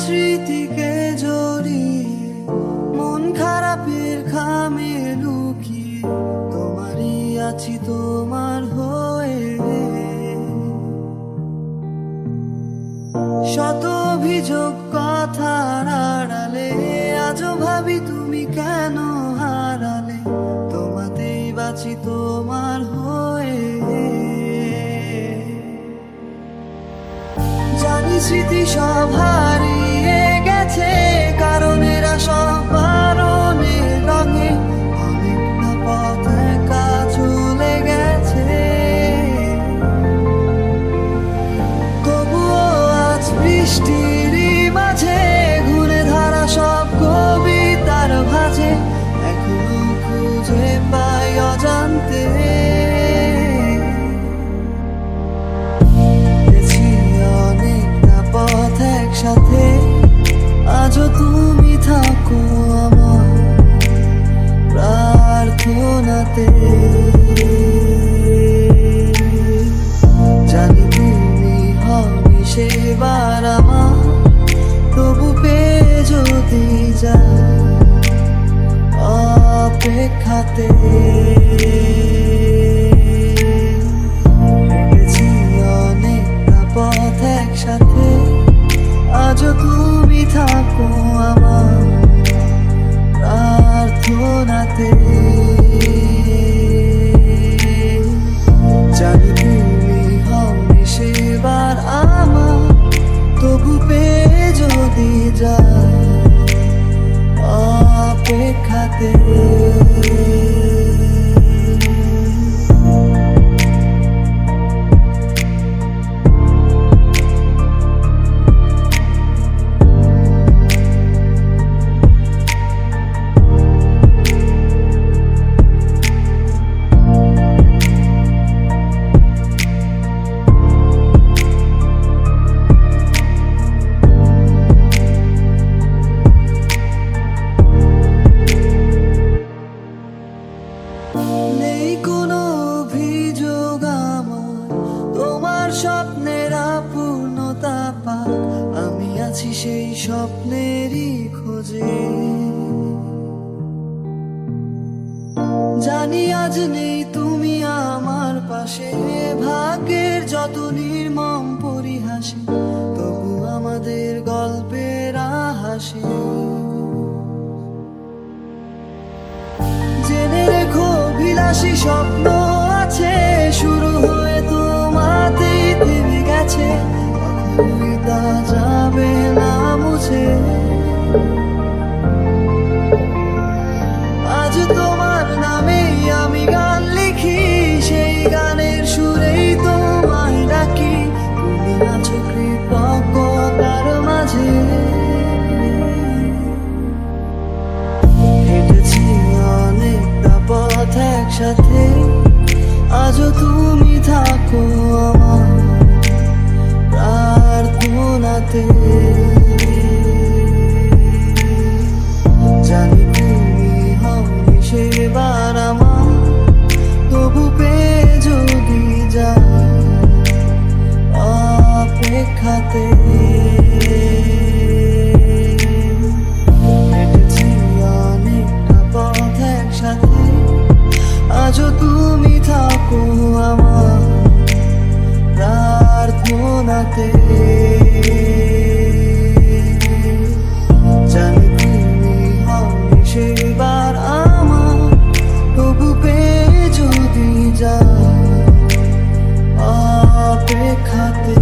স্মৃতিকে জড়িয়ে মন খারাপের খামে লুকিয়ে তোমারই আছি তোমার হয়ে। শত অভিযোগ কথার আড়ালে আজও ভাবি তুমি কেন হারালে? তোমাতেই বাঁচি তোমার হয়ে। জানি স্মৃতি সব আজ বৃষ্টিরই মাঝে ঘুরে ধারা সব কবিতার ভাজে, এখনও খুঁজে পাই অজান্তে। অনেকটা পথ একসাথে, আজও তুমি থাকো আমার প্রার্থনাতে। অপেক্ষাতে হেঁটেছি অনেকটা একসাথে। আজও তুমি থাকো আমার প্রার্থনাতে। অপেক্ষাতে স্বপ্নেরই জানি আজ নেই তুমি আমার পাশে। ভাগ্যের যত নির্মম পরিহাসে, তবু আমাদের গল্পের হাসে জেনে রেখো, বিলাসী স্বপ্ন আছে, শুরু হয়ে তোমাতেই থেমে গেছে। তা যাবে না মুছে। একসাথে আজও তুমি থাকো আমার প্রার্থনাতে। জানি তুমি হবি সেবার আমার, তবু পেয়ে যদি যা অপেক্ষাতে। প্রার্থনাতে জানি তুমি হবে সেবার আমার তবু পেয়ে যদি যা অপেক্ষাতে।